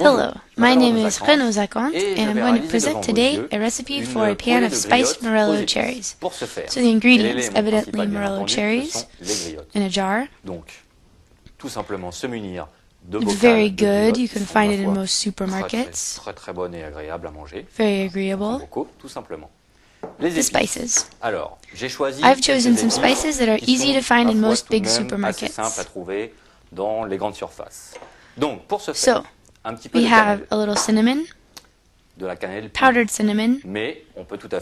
Hello, my name is Renaud Zacon, and I'm going to present today a recipe for a pan of spiced morello cherries. So the ingredients, evidently morello cherries, in a jar. It's very good, you can find it in most supermarkets. Very agreeable. The spices. I've chosen some spices that are easy to find in most big supermarkets. So, we have a little cinnamon, powdered cinnamon,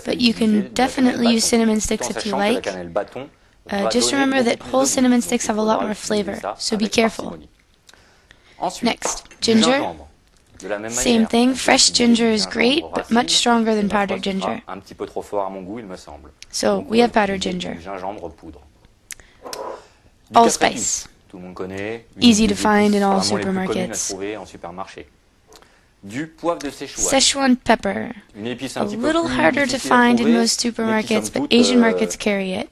but you can definitely use cinnamon sticks if you like. Uh, just remember that whole cinnamon sticks have a lot more flavor, so be careful. Next, ginger. Same thing, fresh ginger is great, but much stronger than powdered ginger. So, we have powdered ginger. Allspice. Easy to find in all supermarkets. Szechuan pepper. A little harder to find in most supermarkets, but Asian markets carry it.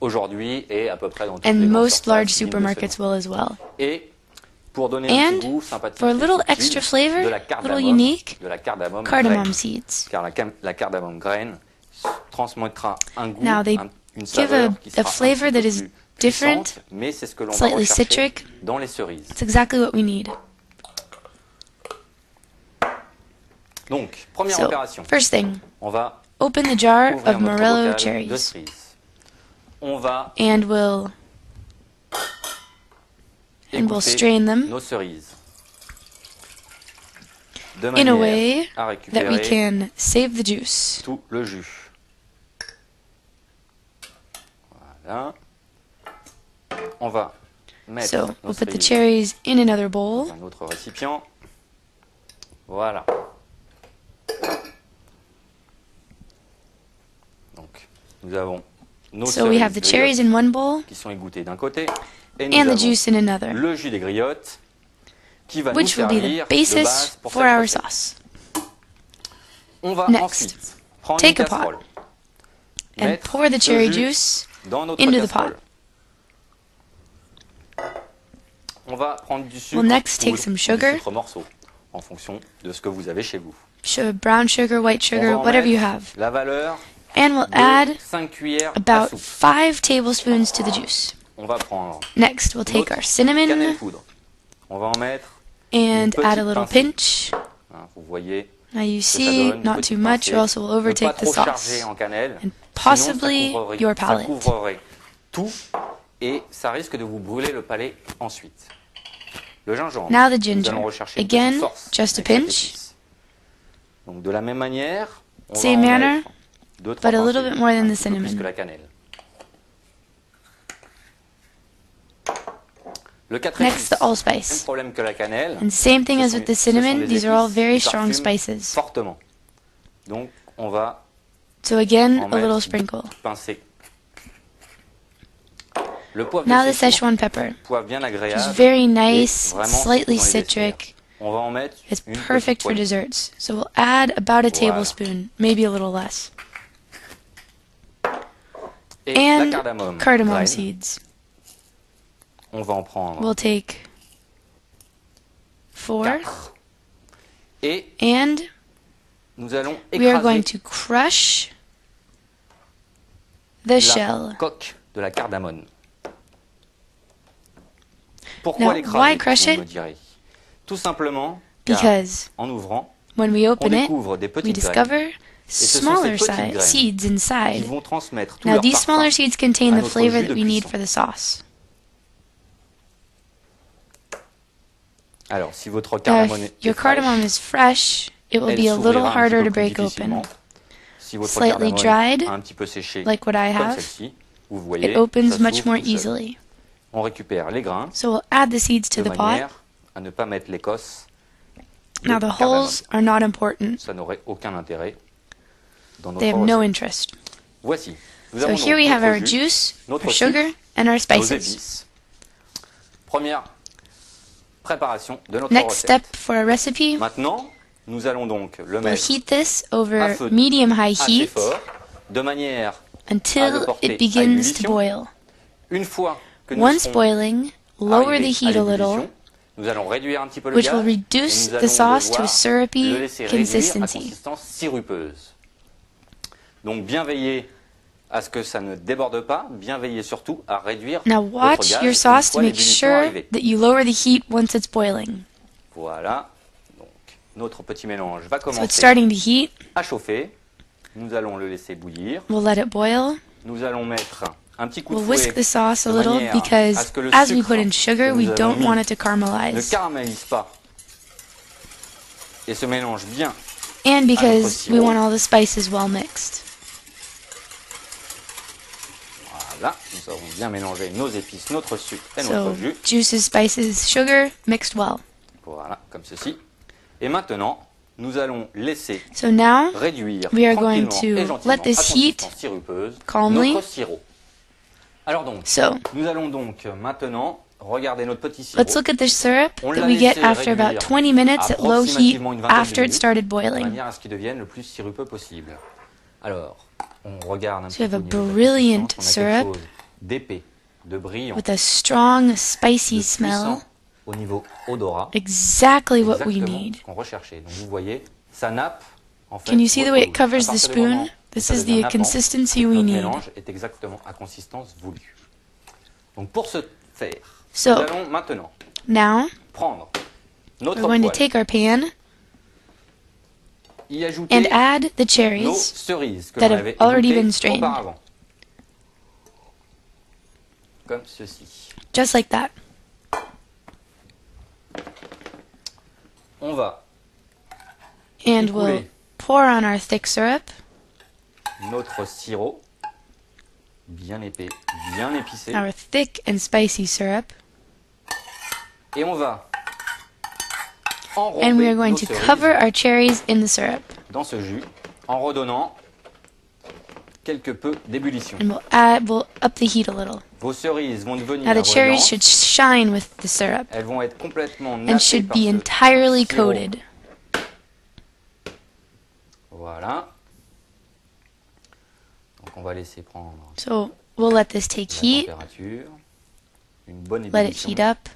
And most large supermarkets will as well. And for a little extra flavor, a little unique, cardamom seeds. Now they give a, a flavor that is different, slightly citric. It's exactly what we need. So, first thing, open the jar of Morello cherries. And we'll and we'll strain them in a way that we can save the juice. Mettre so we'll put the cherries in another bowl. Un autre récipient. Voilà. Donc, nous avons nos so we have the cherries in one bowl qui sont égouttés d'un côté et and the juice in another, le jus des griottes qui va which nous will be servir the basis pour, for our sauce. On va Next, ensuite prendre take une a pot casserole, and pour the cherry juice into the pot. On va prendre du sucre We'll next take some sugar. sucre morceau en fonction de ce que vous avez chez vous. Brown sugar, white sugar, whatever you have. La valeur And we'll add 5 cuillères about 5 tablespoons to the juice. On va prendre Next, we'll take our cinnamon poudre. On va en mettre, and add a little pinch. vous voyez, Now you ce que ça see, not too much, or else it will overtake the sauce. And possibly your palate. Et ça risque de vous brûler le palais ensuite. Le gingembre. Now the Nous ginger. allons rechercher une Again, petite force just a pinch. Donc de la même manière, on Same va manner, deux, but a little bit more than the peu plus cinnamon. que la cannelle. Le Next, the même allspice. problème que la cannelle. And same thing as with the cinnamon, these are all very strong spices. Fortement. Donc on va So again, a little sprinkle. pincer. Now the Szechuan, pepper, which is very nice, slightly dans les desserts. citric. On va en mettre It's perfect for desserts. So we'll add about a tablespoon, maybe a little less. And cardamom seeds. On va en prendre We'll take four, and we are going to crush the la shell. coque de la cardamone. Pourquoi Now, why crush it? Tout simplement car Because en ouvrant, when we on open it, des we petites graines discover smaller si- graines seeds qui inside. vont transmettre tout Now these smaller seeds contain the flavor that we need for the sauce. Alors, si votre Now, if est your fraîche, cardamom is fresh, it will be a little s'ouvrira un petit harder to break open. Si votre Slightly dried, un petit peu séché, like what I have, vous voyez, It opens much more easily. On récupère les grains So we'll add the seeds to de the pot. à ne pas mettre l'écosse. Now the holes are not important. Ça n'aurait aucun intérêt dans notre They have no interest. Voici. Nous So avons here we have our jus, juice, notre our sugar, sucre, and our nos spices. épices. Première préparation de notre Next recette. step for a recipe, Maintenant, nous allons donc le we'll mettre heat this à over feu medium-high assez heat fort, de manière à le until it à begins to ébullition. boil. une fois Once boiling, lower the heat a little Nous allons réduire un petit peu le which will reduce the sauce to a syrupy consistency. Donc bien veiller à ce que ça ne déborde pas, bien veiller surtout à réduire Now watch gaz your sauce to make sure that you lower the heat once it's boiling. Voilà. Donc notre petit mélange va commencer so it's starting to heat. à chauffer. Nous allons le laisser bouillir. We'll let it boil. Nous allons mettre un petit coup we'll whisk the sauce a little because as we put in sugar, we don't want it to caramelize. Ne caramélise pas et se mélange bien. And because we want all the spices well mixed. Voilà, nous avons bien mélangé nos épices, notre sucre et so, notre jus. juices, spices, sugar, mixed well. Voilà, comme ceci. Et maintenant, nous allons laisser so now, réduire we are going to let this heat calmly. notre sirop. Alors donc, so, nous allons donc euh, maintenant regarder notre petit sirop. Let's look at the syrup that we get after about 20 minutes at low heat after it started boiling. De manière à ce qu'il devienne le plus sirupeux possible. Alors, on regarde un so we have a brilliant syrup de brillant, with a strong, spicy smell. Au niveau odorat, exactly what we need. qu'on recherchait. Donc vous voyez, sa nappe, en fait, Can you see the way it covers the spoon? This is the consistency we need. Mélange est exactement à consistance voulue. Donc pour ce faire, so, nous allons maintenant now, prendre notre we're going to take our pan y ajouter and add the cherries nos cerises que that have already been strained. Auparavant. Comme ceci. Just like that. On va and we'll pour on our thick syrup. Notre sirop bien épais, bien épicé. Our thick and spicy syrup. Et on va and we are going to cover our cherries in the syrup. Dans ce jus, en redonnant quelque peu d'ébullition. And we'll add, we'll up the heat a little. Vos cerises vont devenir Now the cherries should shine with the syrup. Elles vont être complètement and should be entirely coated. Voilà. Va laisser prendre. So we'll let this take heat. Une bonne let it heat up.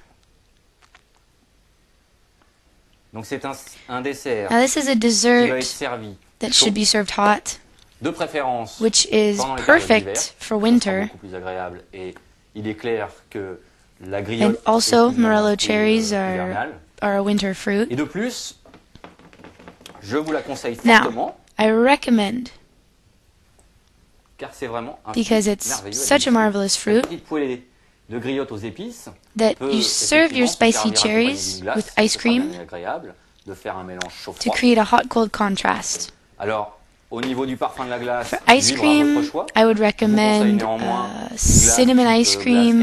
Donc c'est un, un, dessert Now this is a dessert qui va être servi that should be served hot. De préférence which is perfect for winter. Plus agréable et il est clair que la griotte and also Morello cherries euh, are, are a winter fruit. Et de plus, je vous la conseille fortement. Now, I recommend car c'est vraiment un because it's such a marvelous fruit de griotte aux épices. That you serve your spicy cherries with ice cream to create a hot-cold contrast. Alors, au niveau du parfum de la glace, For ice cream, I would recommend uh, cinnamon ice cream,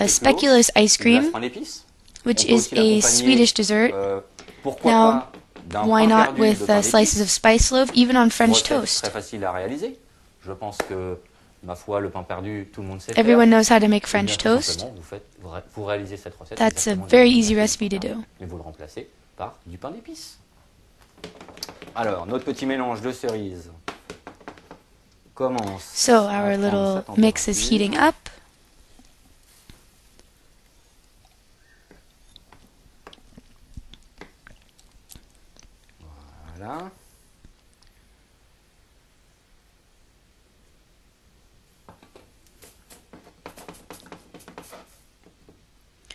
a speculoos ice cream, which is a Swedish dessert. Euh, now, why not with uh, slices of spice loaf, even on French toast? Je pense que ma foi, le pain perdu, tout le monde sait Everyone faire. knows how to make French toast. Vous, faites, vous réalisez cette recette. That's a very easy recipe to do. Et vous le remplacez par du pain d'épices. Alors, notre petit mélange de cerises commence. So our little mix is heating up.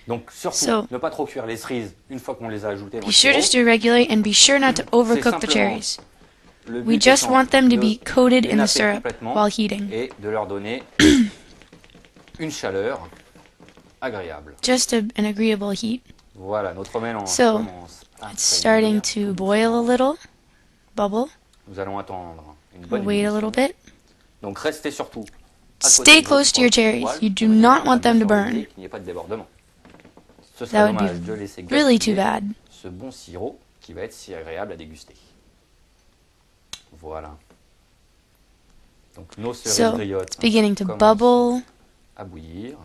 Donc surtout, so, ne pas trop cuire les cerises une fois qu'on les a ajoutées. Be sure to stir regularly and be sure not to overcook the cherries. We just want them to be coated in the syrup while heating. Et de leur donner une chaleur agréable. Just a, an agreeable heat. Voilà, notre mélange so, commence à it's starting to boil a little, bubble. Nous allons attendre une bonne we'll wait a little bit. Donc restez surtout Stay close to your cherries. You do not want them to burn. Il n'y ait pas de débordement. Ce serait dommage de laisser really too bad. ce bon sirop qui va être si agréable à déguster. Voilà. Donc nos cerises so, griottes it's beginning to bubble. à bouillir.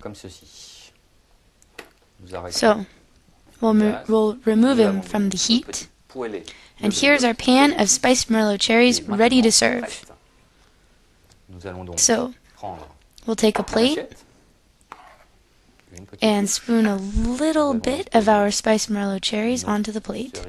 Comme ceci. Vous arrêtez. So, We'll, we'll remove him from the heat. And here's our pan of spiced morello cherries ready to serve. So, we'll take a plate and spoon a little bit of our spiced morello cherries onto the plate.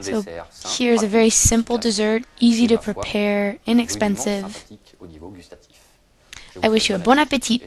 So here's a very simple dessert, easy to prepare, inexpensive. I wish you a bon appétit.